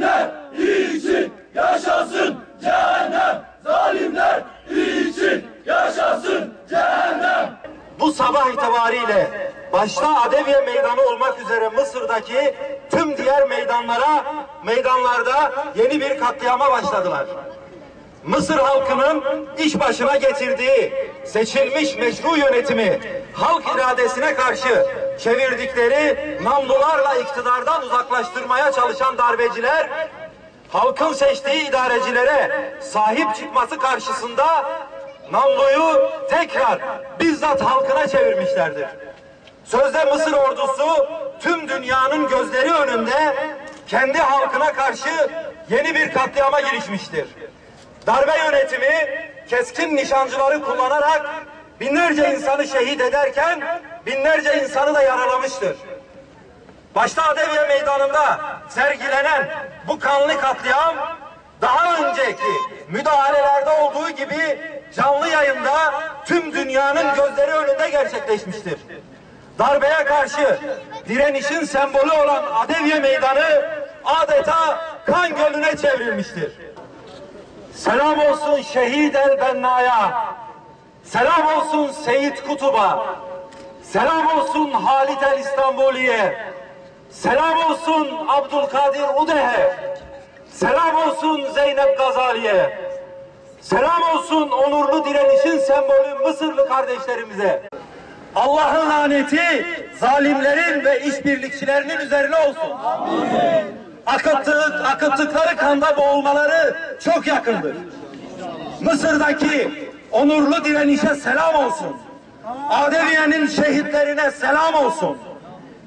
Zalimler için yaşasın cehennem. Zalimler için yaşasın cehennem. Bu sabah itibariyle başta Adeviye Meydanı olmak üzere Mısır'daki tüm diğer meydanlara, meydanlarda yeni bir katliama başladılar. Mısır halkının iş başına getirdiği seçilmiş meşru yönetimi halk iradesine karşı çevirdikleri namlularla iktidardan uzaklaştırmaya çalışan darbeciler halkın seçtiği idarecilere sahip çıkması karşısında namluyu tekrar bizzat halkına çevirmişlerdir. Sözde Mısır ordusu tüm dünyanın gözleri önünde kendi halkına karşı yeni bir katliama girişmiştir. Darbe yönetimi keskin nişancıları kullanarak binlerce insanı şehit ederken binlerce insanı da yaralamıştır. Başta Adeviye Meydanı'nda sergilenen bu kanlı katliam daha önceki müdahalelerde olduğu gibi canlı yayında tüm dünyanın gözleri önünde gerçekleşmiştir. Darbeye karşı direnişin sembolü olan Adeviye Meydanı adeta kan gölüne çevrilmiştir. Selam olsun Şehit El Benna'ya, selam olsun Seyit Kutub'a, selam olsun Halit El İstanbuli'ye, selam olsun Abdülkadir Udehe, selam olsun Zeynep Gazali'ye, selam olsun onurlu direnişin sembolü Mısırlı kardeşlerimize. Allah'ın laneti zalimlerin ve işbirlikçilerinin üzerine olsun. Akıttık, akıttıkları kanda boğulmaları çok yakındır. Mısır'daki onurlu direnişe selam olsun. Adeviye'nin şehitlerine selam olsun.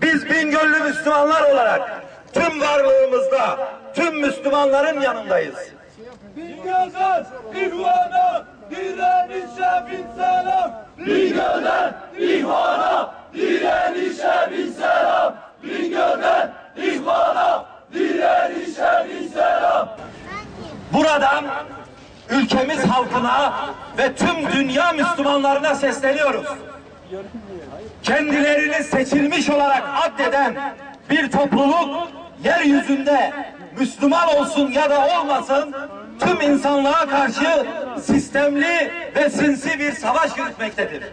Biz Bingöllü Müslümanlar olarak tüm varlığımızda tüm Müslümanların yanındayız. Bingöl'den ihvana direnişe bin selam. Bingöl'den ihvana direnişe bin selam. Bingöl'den ihvana direnişe bin selam. Buradan ülkemiz halkına ve tüm dünya Müslümanlarına sesleniyoruz. Kendilerini seçilmiş olarak addeden bir topluluk yeryüzünde Müslüman olsun ya da olmasın tüm insanlığa karşı sistemli ve sinsi bir savaş yürütmektedir.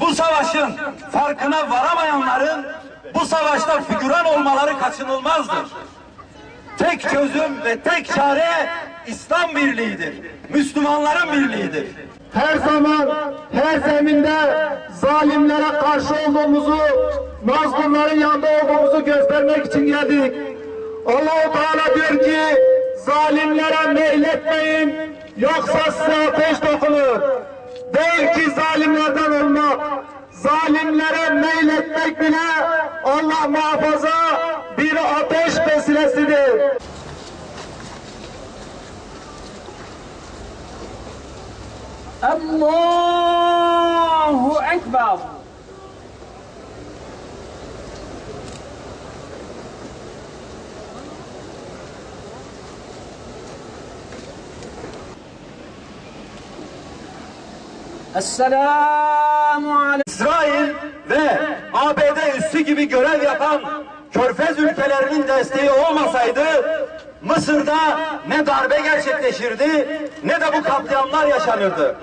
Bu savaşın farkına varamayanların bu savaşta figüran olmaları kaçınılmazdır. Tek çözüm ve tek çare İslam birliğidir. Müslümanların birliğidir. her zaman her zeminde zalimlere karşı olduğumuzu, mazlumların yanında olduğumuzu göstermek için geldik. Allahu Teala diyor ki zalimlere meyletmeyin yoksa size ateş dokunur. Değil ki zalimlerden olmak, zalimlere meyletmek bile Allah muhafaza bir ateş vesilesidir. Allahu Ekber. Esselamu aleyküm. İsrail ve ABD üssü gibi görev yapan Körfez ülkelerinin desteği olmasaydı Mısır'da ne darbe gerçekleşirdi ne de bu katliamlar yaşanırdı.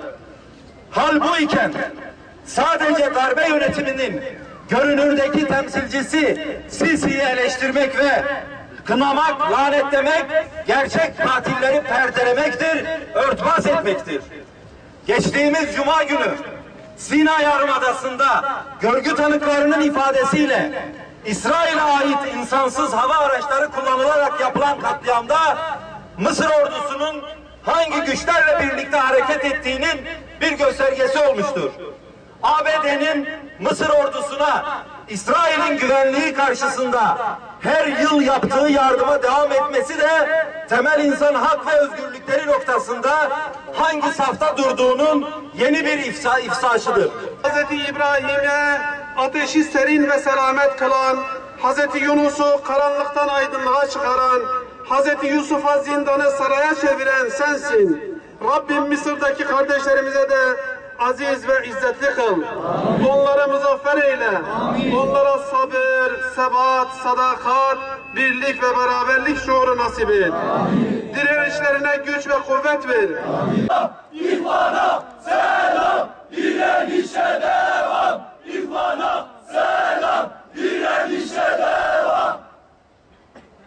Hal bu iken sadece darbe yönetiminin görünürdeki temsilcisi Sisi'yi eleştirmek ve kınamak, lanetlemek, gerçek katilleri perdelemektir, örtbas etmektir. Geçtiğimiz Cuma günü Sina Yarımadası'nda görgü tanıklarının ifadesiyle İsrail'e ait insansız hava araçları kullanılarak yapılan katliamda Mısır ordusunun hangi güçlerle birlikte hareket ettiğinin bir göstergesi olmuştur. ABD'nin Mısır ordusuna İsrail'in güvenliği karşısında her yıl yaptığı yardıma devam etmesi de temel insan hak ve özgürlükleri noktasında hangi safta durduğunun yeni bir ifsa, ifsaşıdır. Hz. İbrahim'e ateşi serin ve selamet kılan, Hz. Yunus'u karanlıktan aydınlığa çıkaran, Hz. Yusuf'a zindanı saraya çeviren sensin. Rabbim Mısır'daki kardeşlerimize de aziz ve izzetli kıl. Onları muzaffer eyle. Onlara sabır, sebat, sadakat, birlik ve beraberlik şuuru nasip et. Direnişlerine güç ve kuvvet ver. Selam.